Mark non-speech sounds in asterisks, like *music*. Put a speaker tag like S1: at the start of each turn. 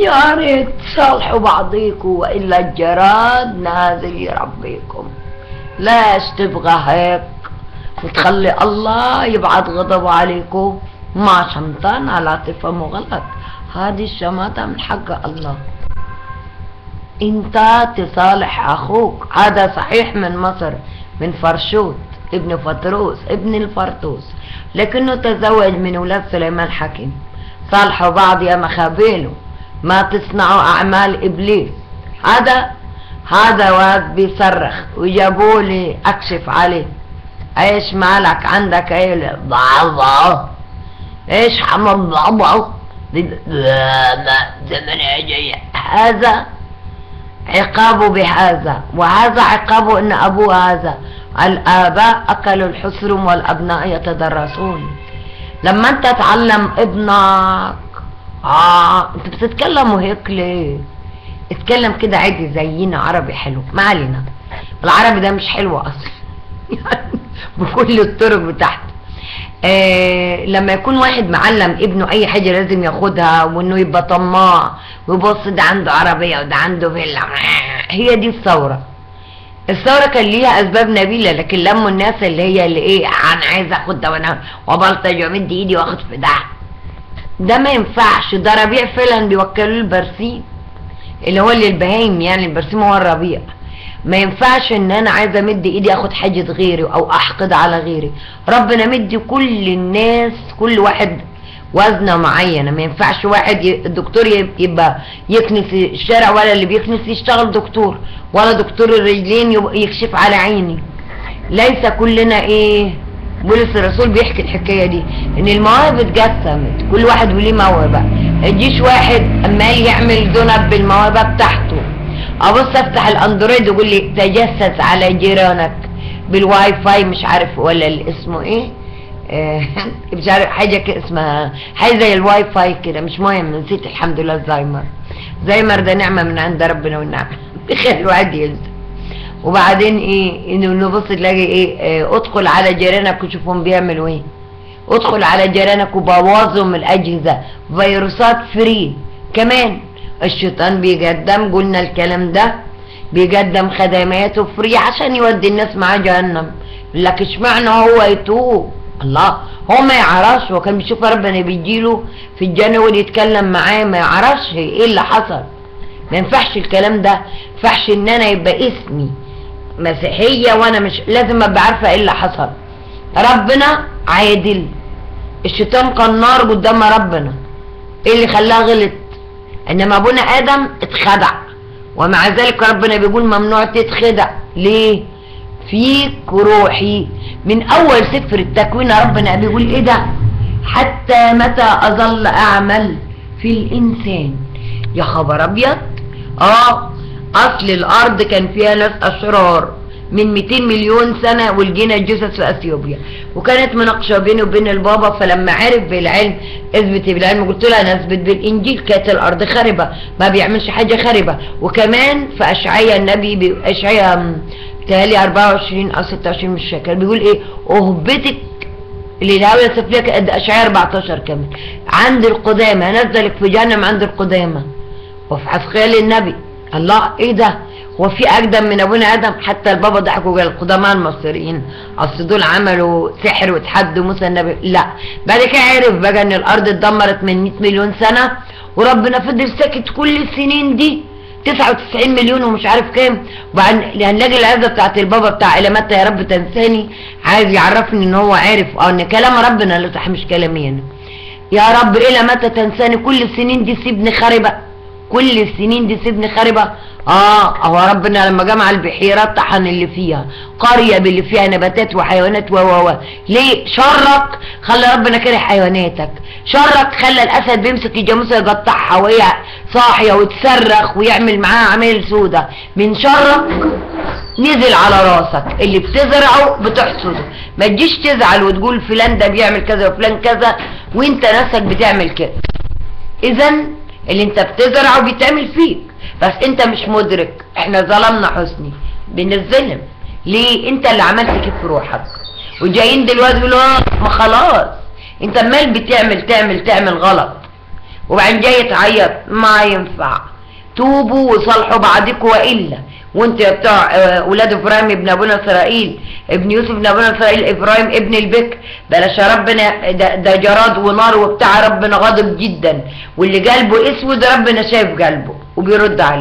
S1: يا ريت تصالحوا بعضيكوا وإلا الجراد نازل يربيكم لاش تبغى هيك. وتخلي الله يبعد غضبه عليكم. ما شمطان على تفهموا غلط. هذه الشماتة من حق الله. انت تصالح أخوك. هذا صحيح من مصر من فرشوت ابن فتروس ابن الفرطوس. لكنه تزوج من ولاد سليمان حكيم. صالحوا بعض يا مخابيله ما تصنعوا أعمال إبليس. هذا هذا واد بيصرخ وجابوا لي أكشف عليه. إيش مالك؟ عندك إيه ضعضع إيش حمل ضعضع زمن جاي هذا عقابه بهذا وهذا عقابه إن ابوه هذا. الآباء أكلوا الحسرم والأبناء يتدرسون. لما أنت تعلم ابنك آه انت بتتكلموا هيك ليه؟ اتكلم كده عادي زينا عربي حلو. ما علينا. العربي ده مش حلو أصلا. *laughs* بكل الطرق بتاعته. آه لما يكون واحد معلم ابنه أي حاجة لازم ياخدها وإنه يبقى طماع ويبص ده عنده عربية وده عنده فيلا. هي دي الثورة. الثورة كان ليها أسباب نبيلة لكن لموا الناس اللي هي اللي إيه أنا عايز آخد ده وأنا وبلطج وأمد إيدي وآخد في ده. ده ما ينفعش. ده ربيع فعلا بيوكلوا البرسيم اللي هو اللي البهايم يعني البرسيم هو الربيع. ما ينفعش إن أنا عايزة أمد إيدي آخد حاجة غيري أو أحقد على غيري. ربنا مدي كل الناس كل واحد وزنة معينة. ما ينفعش واحد. الدكتور يبقى يكنس الشارع ولا اللي بيكنس يشتغل دكتور ولا دكتور الرجلين يكشف على عيني. ليس كلنا إيه بولس الرسول بيحكي الحكاية دي إن المواهب اتجسمت كل واحد وليه موهبة. يجيش واحد عمال يعمل ذنب بالموهبة بتاعته. ابص افتح الأندرويد ويقول لي تجسس على جيرانك بالواي فاي مش عارف ولا اسمه إيه. *laughs* مش عارف حاجة كده اسمها حاجة زي الواي فاي كده مش مهم نسيت الحمد لله الزهايمر زهايمر ده نعمة من عند ربنا والنعمة. *laughs* بخير الواحد ينسى. وبعدين إيه نبص تلاقي إيه آه ادخل على جيرانك وشوفهم بيعملوا إيه. ادخل على جيرانك وبوظهم الأجهزة. فيروسات free. كمان الشيطان بيقدم قلنا الكلام ده بيقدم خدماته free عشان يودي الناس معاه جهنم. لك اشمعنى هو يتوب؟ الله. هو ما يعرفش. هو كان بيشوف ربنا بيجيله في الجنة ويتكلم معاه ما يعرفش إيه اللي حصل. ما ينفعش الكلام ده. ما ينفعش إن أنا يبقى اسمي. مسيحية وأنا مش لازم أبقى عارفة إيه اللي حصل. ربنا عادل. الشيطان كان نار قدام ربنا. إيه اللي خلاه غلط؟ انما أبونا آدم اتخدع. ومع ذلك ربنا بيقول ممنوع تتخدع. ليه؟ فيك روحي. من أول سفر التكوين ربنا بيقول إيه ده؟ حتى متى أظل أعمل في الإنسان؟ يا خبر أبيض. آه أصل الأرض كان فيها ناس اشرار من 200 مليون سنة ولقينا جثث في أثيوبيا. وكانت مناقشة بيني وبين البابا فلما عرف بالعلم إثبت بالعلم قلت له أنا أثبت بالإنجيل كانت الأرض خربة ما بيعملش حاجة خربة. وكمان في اشعياء النبي اشعياء تهالي 24 أو 26 مش فاكر. بيقول إيه؟ أهبتك للهاوية السفلية قد اشعياء 14 كمان. عند القدامى نزلك في جهنم عند القدامى وفي حسقيال النبي. الله إيه ده؟ هو في أقدم من أبونا آدم؟ حتى البابا ضحكوا قال القدماء المصريين. أصل دول عملوا سحر وتحدوا موسى النبي. لا. بعد كده عرف بقى إن الأرض اتدمرت من 100 مليون سنة وربنا فضل ساكت كل السنين دي. 99 مليون ومش عارف كام. وبعدين هنلاقي العزة بتاعت البابا بتاع إلى متى يا رب تنساني؟ عايز يعرفني إن هو عارف. آه إن كلام ربنا اللي صح مش كلامي أنا يا رب إلى متى تنساني؟ كل السنين دي سيبني خربه كل السنين دي سيبني خربة. آه هو ربنا لما جمع البحيرات طحن اللي فيها. قرية باللي فيها نباتات وحيوانات و و ليه؟ شرك خلى ربنا كره حيواناتك. شرك خلى الأسد بيمسك الجاموسه يقطعها وهي صاحية وتصرخ ويعمل معاها عمايل سودة. من شرك نزل على راسك. اللي بتزرعه بتحصده. ما تجيش تزعل وتقول فلان ده بيعمل كذا وفلان كذا. وانت نفسك بتعمل كده. اذا اللي انت بتزرعه بيتعمل فيك. بس انت مش مدرك. إحنا ظلمنا حسني. بنظلم ليه؟ انت اللي عملت كده في روحك. وجايين دلوقتي يقولوا آه ما خلاص. انت عمال بتعمل تعمل تعمل غلط. وبعدين جاي تعيط ما ينفع. توبوا وصالحوا بعضكم وإلا. وانت يا بتوع آه، ولاد إبراهيم ابن أبونا إسرائيل ابن يوسف ابن أبونا إسرائيل إبراهيم ابن البكر بلاش يا ربنا ده, ده جراد ونار وبتاع ربنا غاضب جدا. واللي قلبه أسود ربنا شايف قلبه وبيرد عليه.